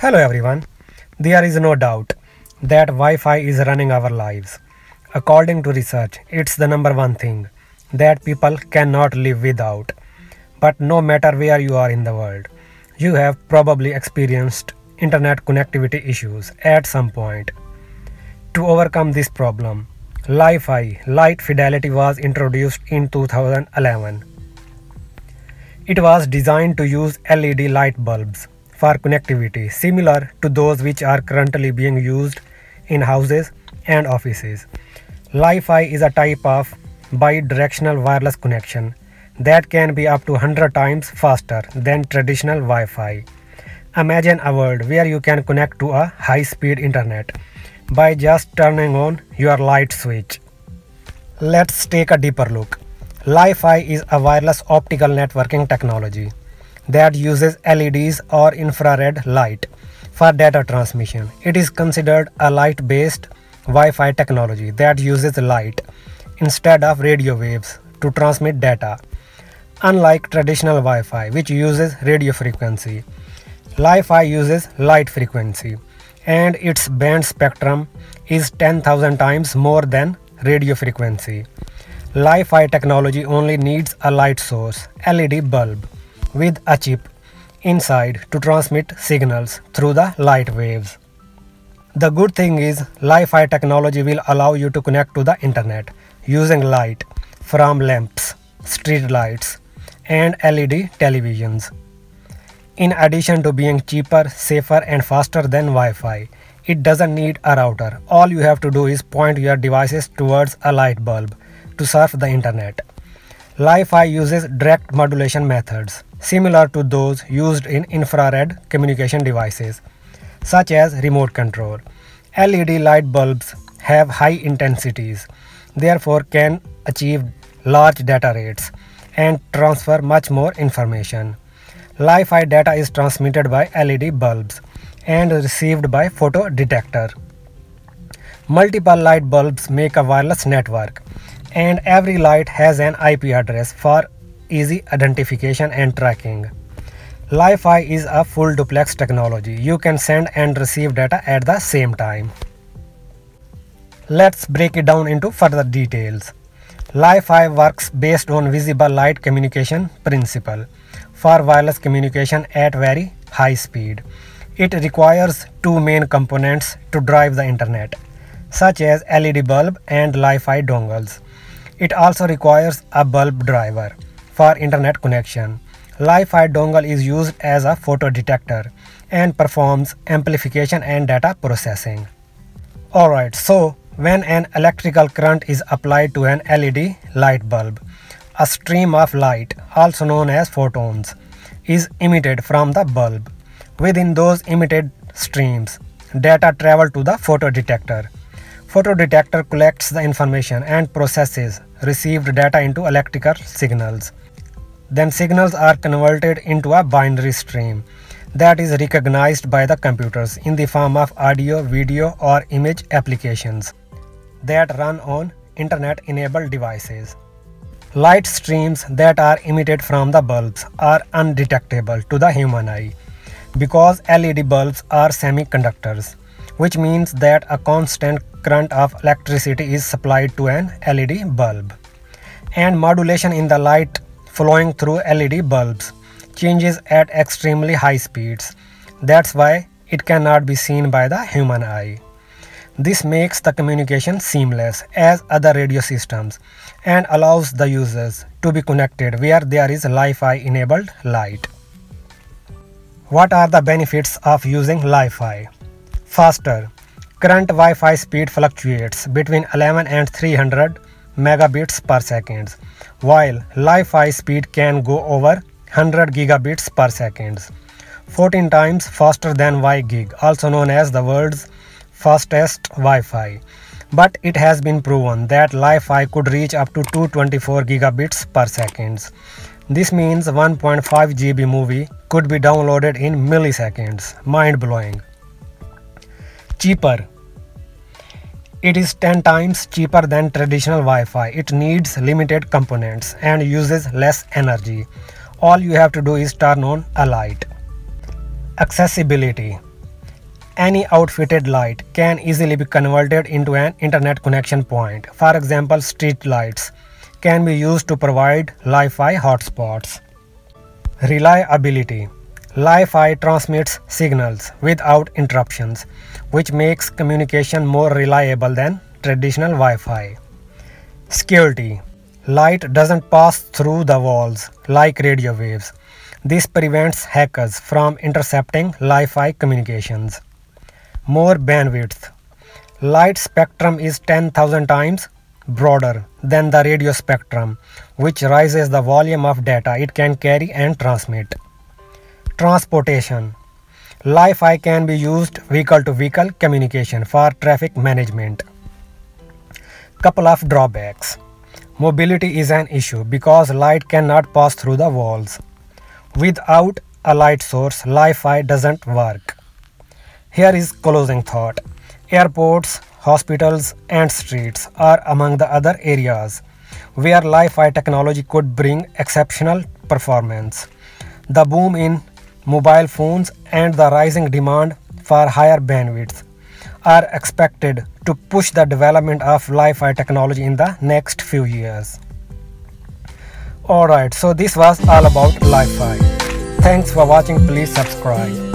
Hello everyone. There is no doubt that Wi-Fi is running our lives. According to research, it's the number one thing that people cannot live without. But no matter where you are in the world, you have probably experienced internet connectivity issues at some point. To overcome this problem, Li-Fi Light Fidelity was introduced in 2011. It was designed to use LED light bulbs for connectivity similar to those which are currently being used in houses and offices. Li-Fi is a type of bidirectional wireless connection that can be up to 100 times faster than traditional Wi-Fi. Imagine a world where you can connect to a high-speed internet by just turning on your light switch. Let's take a deeper look. Li-Fi is a wireless optical networking technology that uses LEDs or infrared light for data transmission. It is considered a light-based Wi-Fi technology that uses light instead of radio waves to transmit data. Unlike traditional Wi-Fi which uses radio frequency, Li-Fi uses light frequency and its band spectrum is 10,000 times more than radio frequency. Li-Fi technology only needs a light source, LED bulb, with a chip inside to transmit signals through the light waves. The good thing is Li-Fi technology will allow you to connect to the internet using light from lamps, street lights and LED televisions. In addition to being cheaper, safer and faster than Wi-Fi, it doesn't need a router. All you have to do is point your devices towards a light bulb to surf the internet. Li-Fi uses direct modulation methods similar to those used in infrared communication devices such as remote control. LED light bulbs have high intensities, therefore can achieve large data rates and transfer much more information. Li-Fi data is transmitted by LED bulbs and received by photo detector. Multiple light bulbs make a wireless network and every light has an IP address for easy identification and tracking. Li-Fi is a full duplex technology. You can send and receive data at the same time. Let's break it down into further details. Li-Fi works based on visible light communication principle for wireless communication at very high speed. It requires two main components to drive the internet, such as LED bulb and Li-Fi dongles. It also requires a bulb driver for internet connection. Li-Fi dongle is used as a photo detector and performs amplification and data processing. Alright, so when an electrical current is applied to an LED light bulb, a stream of light, also known as photons, is emitted from the bulb. Within those emitted streams, data travel to the photodetector. Photodetector collects the information and processes received data into electrical signals. Then signals are converted into a binary stream that is recognized by the computers in the form of audio, video or image applications that run on internet-enabled devices. Light streams that are emitted from the bulbs are undetectable to the human eye because LED bulbs are semiconductors, which means that a constant current of electricity is supplied to an LED bulb. And modulation in the light flowing through LED bulbs changes at extremely high speeds. That's why it cannot be seen by the human eye. This makes the communication seamless as other radio systems and allows the users to be connected where there is Li-Fi enabled light. What are the benefits of using Li-Fi? Faster. Current Wi-Fi speed fluctuates between 11 and 300 megabits per second, while Li-Fi speed can go over 100 gigabits per second, 14 times faster than WiGig, also known as the world's fastest Wi-Fi. But it has been proven that Li-Fi could reach up to 224 gigabits per second. This means 1.5 GB movie could be downloaded in milliseconds. Mind blowing. Cheaper. It is 10 times cheaper than traditional Wi-Fi. It needs limited components and uses less energy. All you have to do is turn on a light. Accessibility. any outfitted light can easily be converted into an internet connection point. For example, street lights can be used to provide Wi-Fi hotspots. Reliability Li-Fi transmits signals without interruptions, which makes communication more reliable than traditional Wi-Fi. Security Light doesn't pass through the walls like radio waves. This prevents hackers from intercepting Li-Fi communications. More bandwidth. Light spectrum is 10,000 times broader than the radio spectrum, which raises the volume of data it can carry and transmit. Transportation Li-Fi can be used vehicle-to-vehicle communication for traffic management. Couple of drawbacks. Mobility is an issue because light cannot pass through the walls. Without a light source, Li-Fi doesn't work. Here is closing thought. Airports, hospitals and streets are among the other areas where Li-Fi technology could bring exceptional performance. The boom in mobile phones and the rising demand for higher bandwidth are expected to push the development of Li-Fi technology in the next few years. Alright, so this was all about Li-Fi. Thanks for watching, please subscribe.